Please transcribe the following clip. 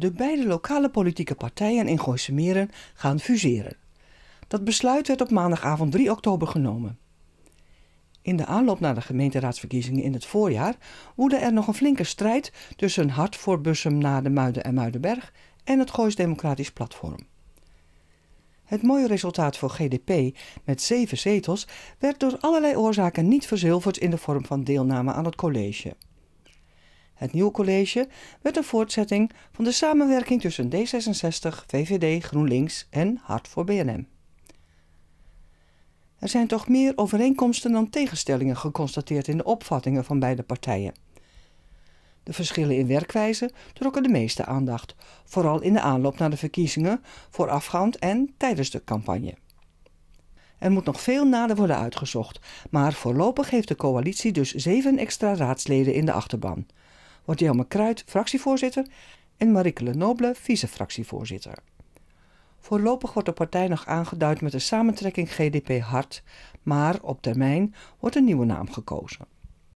De beide lokale politieke partijen in Gooisemeren gaan fuseren. Dat besluit werd op maandagavond 3 oktober genomen. In de aanloop naar de gemeenteraadsverkiezingen in het voorjaar woedde er nog een flinke strijd tussen Hart voor Bussum na de Muiden en Muidenberg en het Goois Democratisch Platform. Het mooie resultaat voor GDP met zeven zetels werd door allerlei oorzaken niet verzilverd in de vorm van deelname aan het college. Het nieuwe college werd een voortzetting van de samenwerking tussen D66, VVD, GroenLinks en Hart voor BNM. Er zijn toch meer overeenkomsten dan tegenstellingen geconstateerd in de opvattingen van beide partijen. De verschillen in werkwijze trokken de meeste aandacht, vooral in de aanloop naar de verkiezingen, voorafgaand en tijdens de campagne. Er moet nog veel nader worden uitgezocht, maar voorlopig heeft de coalitie dus zeven extra raadsleden in de achterban. Wordt Jelme Kruid fractievoorzitter en Marieke Lenoble vice-fractievoorzitter. Voorlopig wordt de partij nog aangeduid met de samentrekking GDP Hart, maar op termijn wordt een nieuwe naam gekozen.